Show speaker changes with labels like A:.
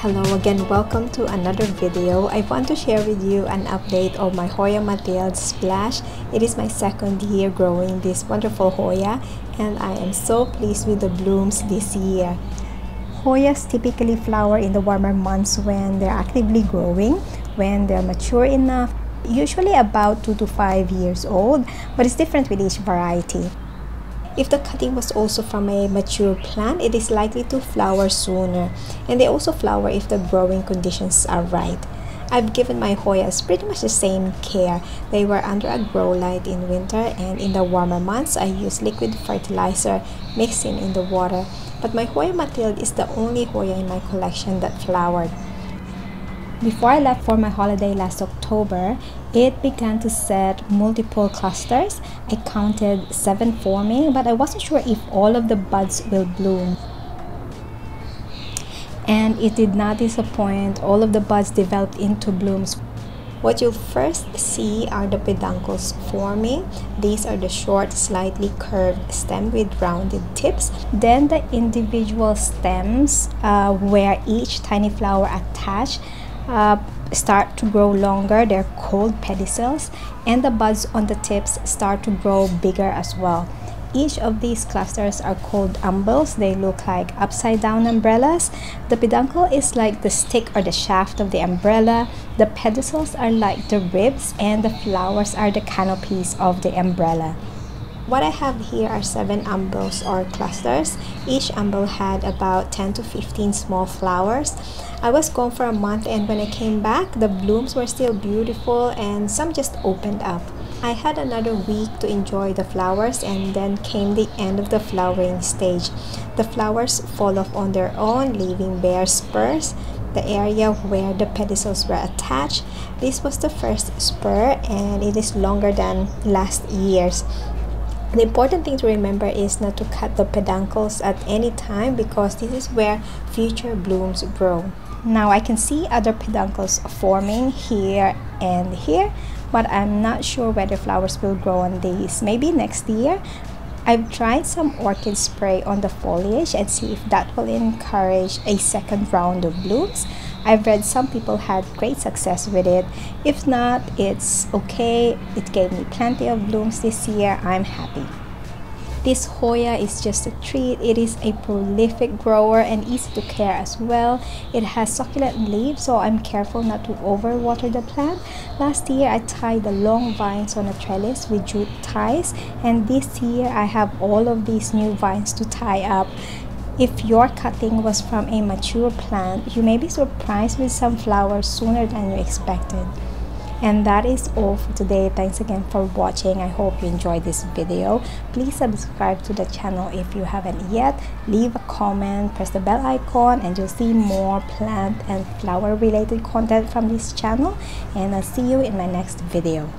A: Hello again, welcome to another video. I want to share with you an update of my Hoya Mathilde Splash. It is my second year growing this wonderful Hoya and I am so pleased with the blooms this year. Hoyas typically flower in the warmer months when they're actively growing, when they're mature enough, usually about 2 to 5 years old, but it's different with each variety. If the cutting was also from a mature plant, it is likely to flower sooner. And they also flower if the growing conditions are right. I've given my Hoyas pretty much the same care. They were under a grow light in winter and in the warmer months I use liquid fertilizer mixing in the water. But my Hoya Mathilde is the only Hoya in my collection that flowered. Before I left for my holiday last October, it began to set multiple clusters. I counted seven forming, but I wasn't sure if all of the buds will bloom. And it did not disappoint. All of the buds developed into blooms. What you'll first see are the peduncles forming. These are the short, slightly curved stem with rounded tips. Then the individual stems uh, where each tiny flower attached uh, start to grow longer they're called pedicels and the buds on the tips start to grow bigger as well. Each of these clusters are called umbels. They look like upside down umbrellas. The peduncle is like the stick or the shaft of the umbrella. The pedicels are like the ribs and the flowers are the canopies of the umbrella what I have here are seven umbels or clusters. Each umbel had about 10 to 15 small flowers. I was gone for a month and when I came back, the blooms were still beautiful and some just opened up. I had another week to enjoy the flowers and then came the end of the flowering stage. The flowers fall off on their own, leaving bare spurs the area where the pedicels were attached. This was the first spur and it is longer than last year's. The important thing to remember is not to cut the peduncles at any time because this is where future blooms grow. Now I can see other peduncles forming here and here but I'm not sure whether flowers will grow on these. Maybe next year. I've tried some orchid spray on the foliage and see if that will encourage a second round of blooms. I've read some people had great success with it. If not, it's okay. It gave me plenty of blooms this year. I'm happy. This Hoya is just a treat. It is a prolific grower and easy to care as well. It has succulent leaves, so I'm careful not to overwater the plant. Last year, I tied the long vines on a trellis with jute ties, and this year, I have all of these new vines to tie up. If your cutting was from a mature plant, you may be surprised with some flowers sooner than you expected. And that is all for today. Thanks again for watching. I hope you enjoyed this video. Please subscribe to the channel if you haven't yet. Leave a comment, press the bell icon, and you'll see more plant and flower related content from this channel. And I'll see you in my next video.